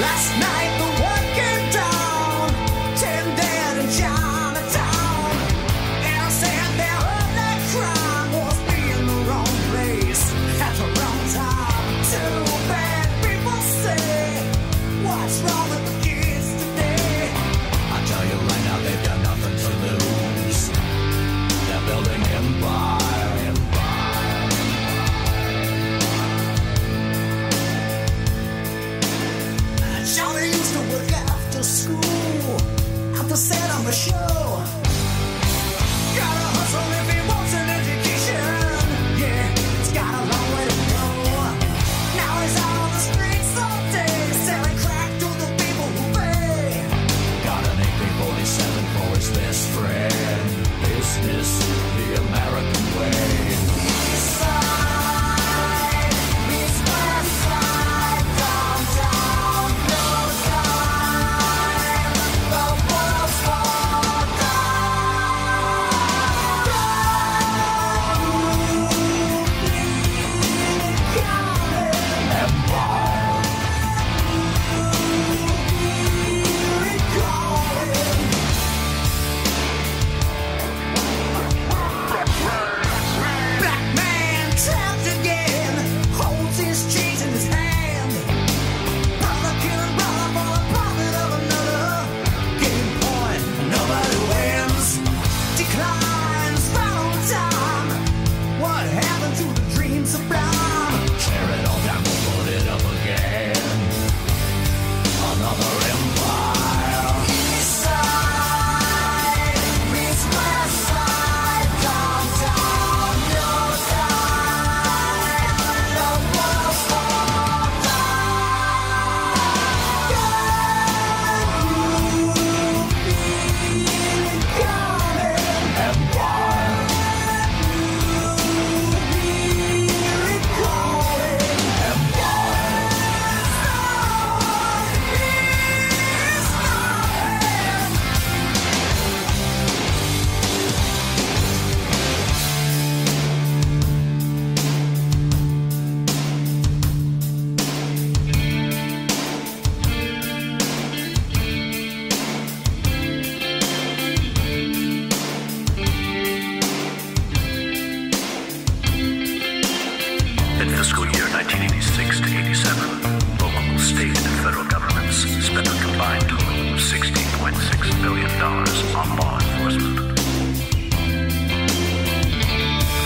Last night 86 to 87, local, state, and federal governments spent a combined total of $16.6 billion on law enforcement.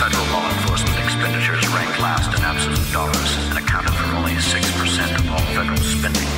Federal law enforcement expenditures ranked last in absolute dollars and accounted for only 6% of all federal spending.